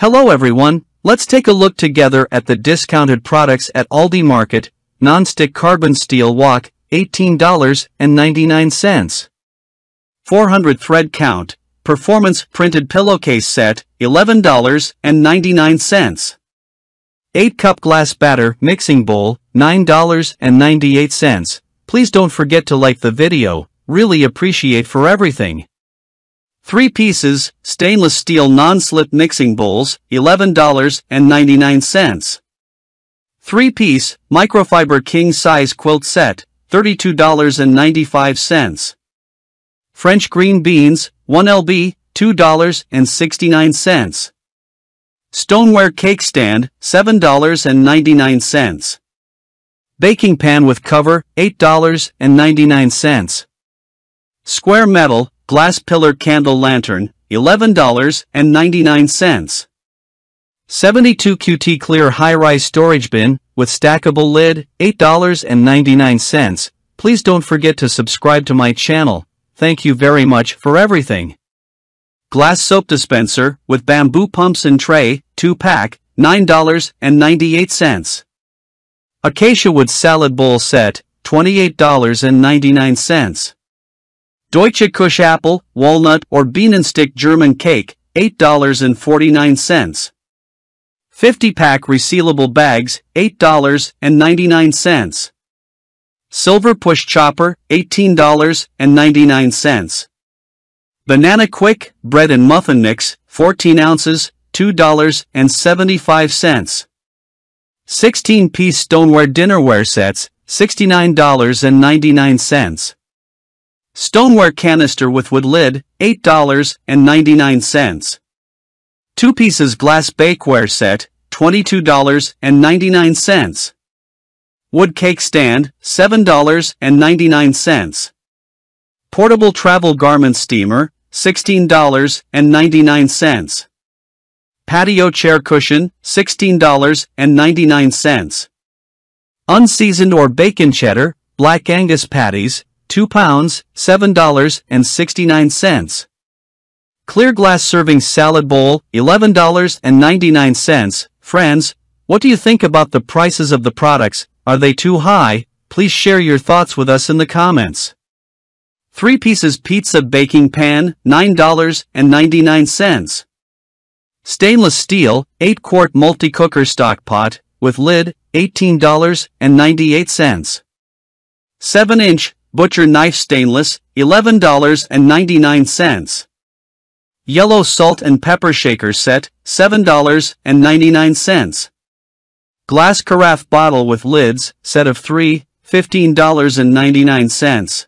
Hello everyone, let's take a look together at the discounted products at Aldi Market, non-stick carbon steel wok, $18.99. 400 thread count, performance printed pillowcase set, $11.99. 8 cup glass batter mixing bowl, $9.98. Please don't forget to like the video, really appreciate for everything. 3 pieces, stainless steel non-slip mixing bowls, $11.99. 3-piece, microfiber king-size quilt set, $32.95. French green beans, 1 lb, $2.69. Stoneware cake stand, $7.99. Baking pan with cover, $8.99. Square metal, glass pillar candle lantern, $11.99. 72 QT clear high-rise storage bin, with stackable lid, $8.99. Please don't forget to subscribe to my channel. Thank you very much for everything. Glass soap dispenser, with bamboo pumps and tray, 2-pack, $9.98. Acacia wood salad bowl set, $28.99. Deutsche Küche apple, walnut or Bienenstich German cake, $8.49. 50-pack resealable bags, $8.99. Silver push chopper, $18.99. Banana quick, bread and muffin mix, 14 ounces, $2.75. 16-piece stoneware dinnerware sets, $69.99. Stoneware canister with wood lid, $8.99. 2 pieces glass bakeware set, $22.99. Wood cake stand, $7.99. Portable travel garment steamer, $16.99. Patio chair cushion, $16.99. Unseasoned or bacon cheddar, black Angus patties, 2 pounds, $7.69. Clear glass serving salad bowl, $11.99. Friends, what do you think about the prices of the products? Are they too high? Please share your thoughts with us in the comments. 3 pieces pizza baking pan, $9.99. Stainless steel, 8 quart multi-cooker stock pot, with lid, $18.98. 7 inch, butcher knife stainless, $11.99. Yellow salt and pepper shaker set, $7.99. Glass carafe bottle with lids, set of 3, $15.99.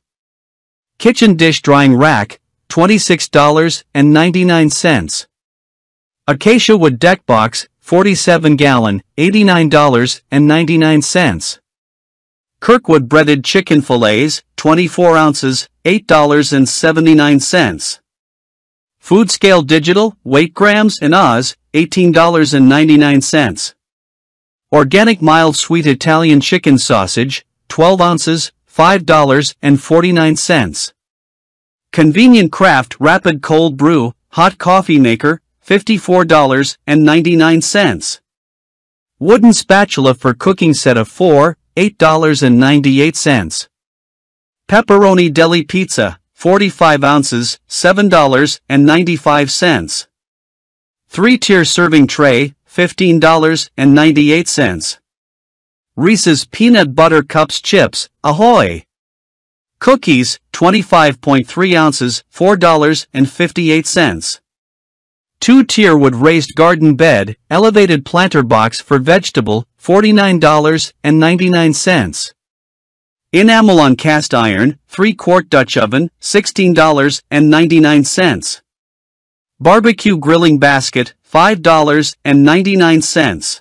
Kitchen dish drying rack, $26.99. Acacia wood deck box, 47 gallon, $89.99. Kirkwood breaded chicken fillets, 24 ounces, $8.79. Food scale digital, weight grams and Oz, $18.99. Organic mild sweet Italian chicken sausage, 12 ounces, $5.49. Convenient craft rapid cold brew, hot coffee maker, $54.99. Wooden spatula for cooking set of 4, $8.98. Pepperoni deli pizza, 45 ounces, $7.95. 3-tier serving tray, $15.98. Reese's Peanut Butter Cups Chips, Ahoy! Cookies, 25.3 ounces, $4.58. Two-tier wood raised garden bed, elevated planter box for vegetable, $49.99. Enamel on cast iron, 3-quart Dutch oven, $16.99. Barbecue grilling basket, $5.99.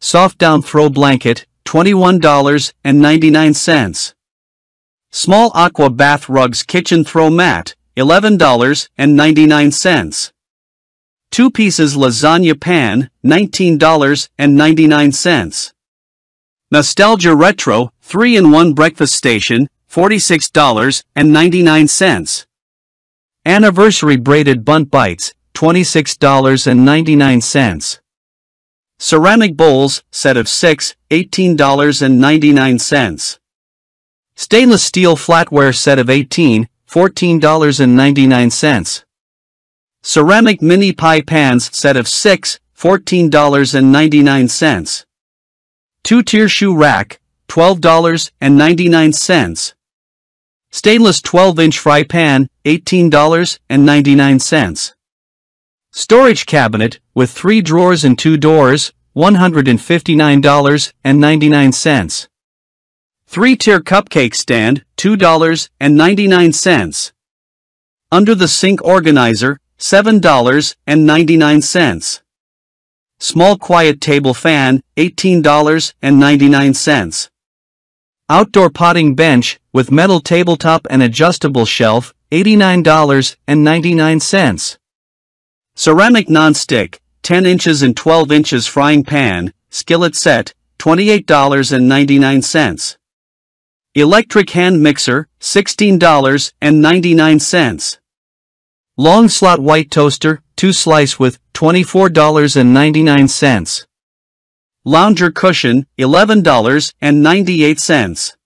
Soft down throw blanket, $21.99. Small aqua bath rugs kitchen throw mat, $11.99. 2 pieces lasagna pan, $19.99. Nostalgia Retro 3-in-1 breakfast station, $46.99. Anniversary braided Bundt bites, $26.99. Ceramic bowls, set of 6, $18.99. Stainless steel flatware set of 18, $14.99. Ceramic mini pie pans set of 6, $14.99. Two-tier shoe rack, $12.99. Stainless 12-inch fry pan, $18.99. Storage cabinet, with three drawers and two doors, $159.99. Three-tier cupcake stand, $2.99. Under the sink organizer, $7.99. Small quiet table fan, $18.99. Outdoor potting bench, with metal tabletop and adjustable shelf, $89.99. Ceramic non-stick, 10 inches and 12 inches frying pan, skillet set, $28.99. Electric hand mixer, $16.99. Long slot white toaster, 2 slice with $24.99. Lounger cushion, $11.98.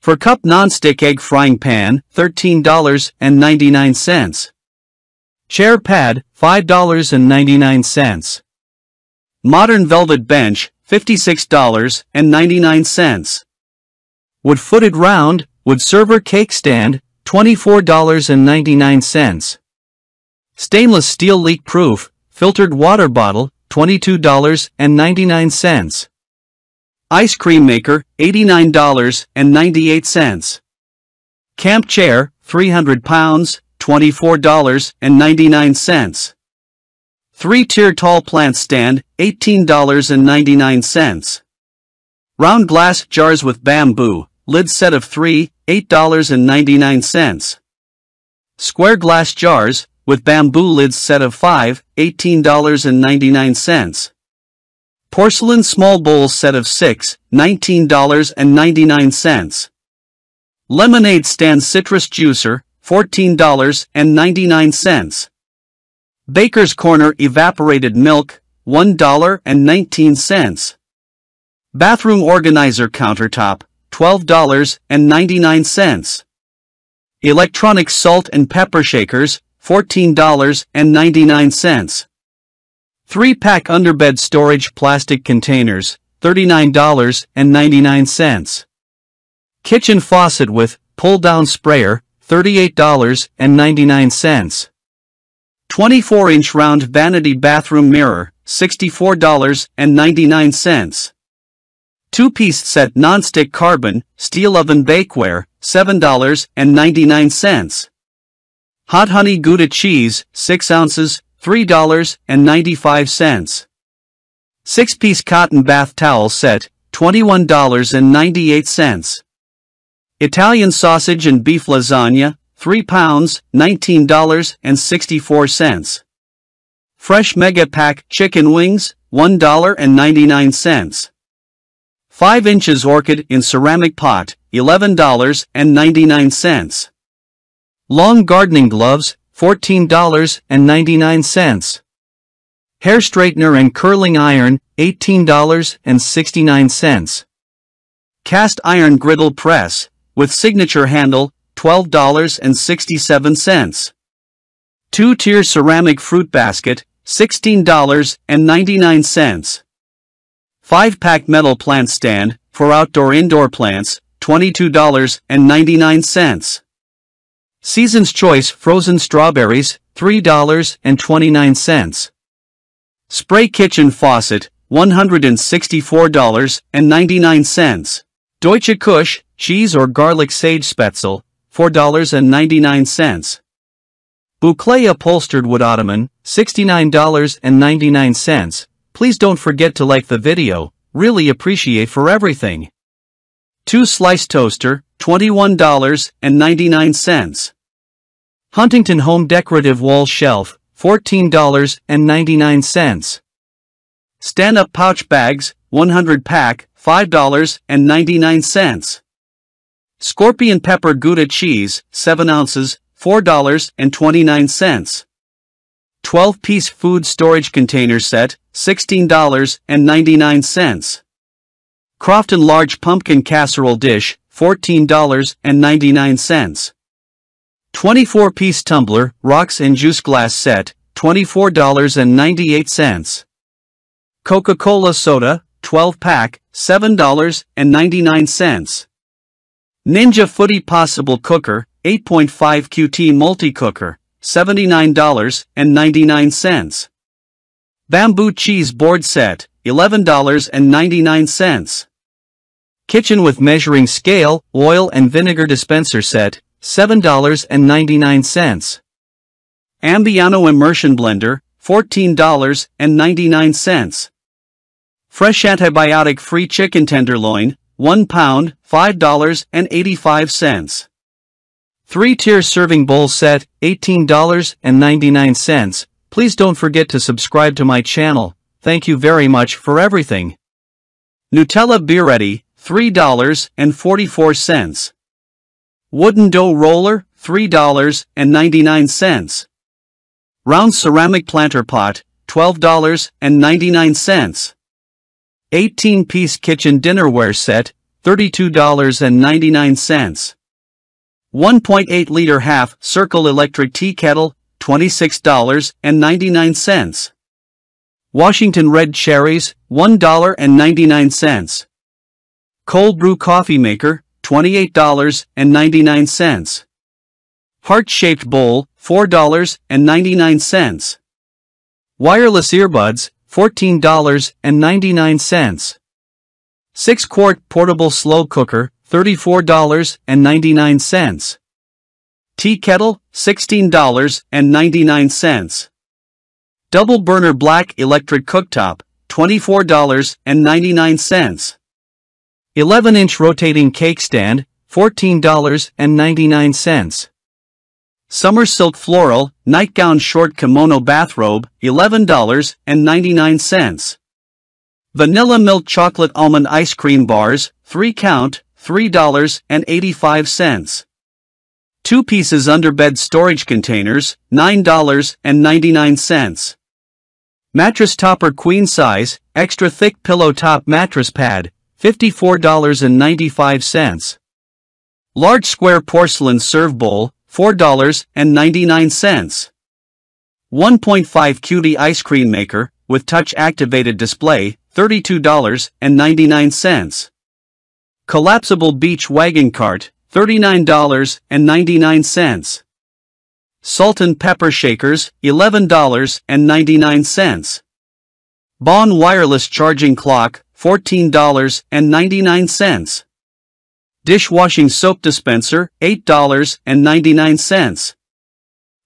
For cup non-stick egg frying pan, $13.99. Chair pad, $5.99. Modern velvet bench, $56.99. Wood-footed round, wood server cake stand, $24.99. Stainless steel leak-proof, filtered water bottle, $22.99. Ice cream maker, $89.98. Camp chair, 300 pounds, $24.99. Three-tier tall plant stand, $18.99. Round glass jars with bamboo, lid set of 3, $8.99. Square glass jars, with bamboo lids set of 5, $18.99. Porcelain small bowl set of 6, $19.99. Lemonade stand citrus juicer, $14.99. Baker's Corner evaporated milk, $1.19. Bathroom organizer countertop, $12.99. Electronic salt and pepper shakers, $14.99. 3-pack underbed storage plastic containers, $39.99. Kitchen faucet with pull-down sprayer, $38.99. 24-inch round vanity bathroom mirror, $64.99. Two-piece set non-stick carbon, steel oven bakeware, $7.99. Hot honey Gouda cheese, 6 ounces, $3.95. 6-piece cotton bath towel set, $21.98. Italian sausage and beef lasagna, 3 pounds, $19.64. Fresh Mega Pack chicken wings, $1.99. 5 inches orchid in ceramic pot, $11.99. Long gardening gloves, $14.99. Hair straightener and curling iron, $18.69. Cast iron griddle press, with signature handle, $12.67. Two-tier ceramic fruit basket, $16.99. Five-pack metal plant stand, for outdoor-indoor plants, $22.99. Season's Choice frozen strawberries, $3.29. Spray kitchen faucet, $164.99. Deutsche Küche, cheese or garlic sage spätzle, $4.99. Boucle upholstered wood ottoman, $69.99. Please don't forget to like the video, really appreciate for everything. 2 slice toaster, $21.99. Huntington Home Decorative Wall Shelf, $14.99. Stand-up pouch bags, 100 pack, $5.99. Scorpion pepper Gouda cheese, 7 ounces, $4.29. 12-piece food storage container set, $16.99. Crofton large pumpkin casserole dish, $14.99. 24-piece tumbler, rocks and juice glass set, $24.98. Coca-Cola soda, 12-pack, $7.99. Ninja Foodi Possible Cooker, 8.5 QT Multi-Cooker, $79.99. Bamboo Cheese Board Set, $11.99. Kitchen with Measuring Scale, Oil and Vinegar Dispenser Set, $7.99. Ambiano Immersion Blender, $14.99. Fresh antibiotic-free chicken tenderloin, 1 pound, $5.85. 3-tier serving bowl set, $18.99. Please don't forget to subscribe to my channel. Thank you very much for everything. Nutella B-ready, $3.44. Wooden dough roller, $3.99. Round ceramic planter pot, $12.99. 18-piece kitchen dinnerware set, $32.99. 1.8-liter half circle electric tea kettle, $26.99. Washington red cherries, $1.99. Cold brew coffee maker, $28.99. Heart-shaped bowl, $4.99. Wireless earbuds, $14.99. 6-quart portable slow cooker, $34.99. Tea kettle, $16.99. Double burner black electric cooktop, $24.99. 11-inch rotating cake stand, $14.99. Summer silk floral, nightgown short kimono bathrobe, $11.99. Vanilla milk chocolate almond ice cream bars, 3 count, $3.85. 2 pieces underbed storage containers, $9.99. Mattress topper queen size, extra thick pillow top mattress pad, $54.95. Large square porcelain serve bowl, $4.99. 1.5 cutie ice cream maker, with touch activated display, $32.99. Collapsible beach wagon cart, $39.99. Salt and pepper shakers, $11.99. Bon wireless charging clock, $14.99. Dishwashing soap dispenser, $8.99.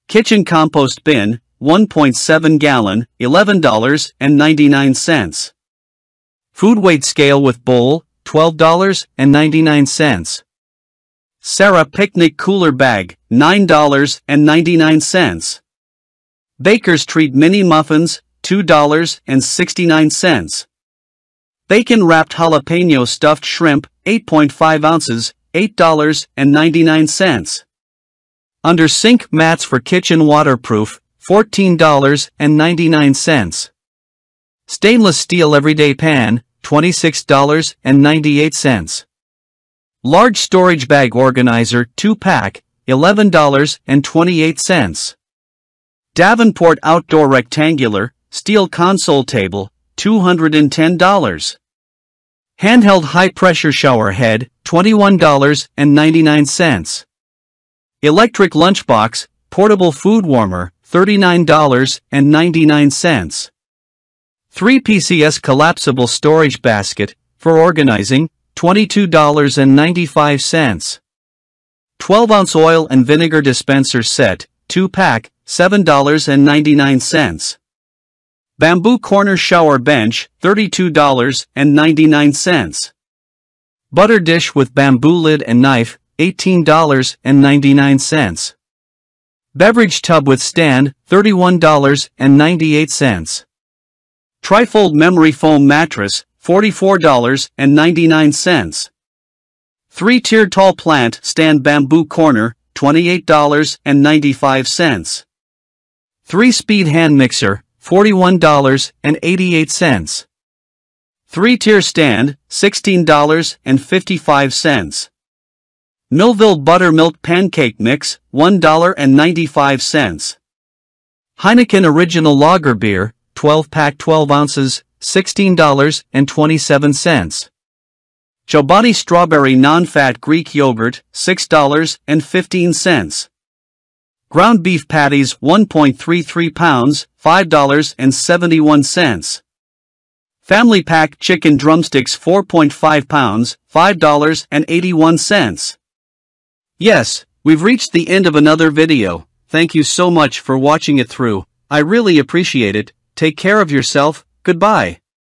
Kitchen compost bin, 1.7 gallon, $11.99. Food weight scale with bowl, $12.99. Sarah picnic cooler bag, $9.99. Baker's Treat mini muffins, $2.69. Bacon wrapped jalapeno stuffed shrimp, 8.5 ounces, $8.99. Under sink mats for kitchen waterproof, $14.99. Stainless steel everyday pan, $26.98. Large storage bag organizer 2-pack, $11.28. Davenport outdoor rectangular, steel console table, $210. Handheld high-pressure shower head, $21.99. Electric lunchbox, portable food warmer, $39.99. 3 PCS collapsible storage basket, for organizing, $22.95. 12-ounce oil and vinegar dispenser set, 2-pack, $7.99. Bamboo corner shower bench, $32.99. Butter dish with bamboo lid and knife, $18.99. Beverage tub with stand, $31.98. Trifold memory foam mattress, $44.99. Three-tier tall plant stand bamboo corner, $28.95. 3-speed hand mixer, $41.88. 3-tier stand, $16.55. Millville Buttermilk Pancake Mix, $1.95. Heineken Original Lager Beer, 12 pack 12 ounces, $16.27. Chobani Strawberry Non-Fat Greek Yogurt, $6.15. Ground beef patties 1.33 pounds, $5.71. Family pack chicken drumsticks 4.5 pounds, $5.81. Yes, we've reached the end of another video, thank you so much for watching it through, I really appreciate it, take care of yourself, goodbye.